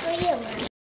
作业完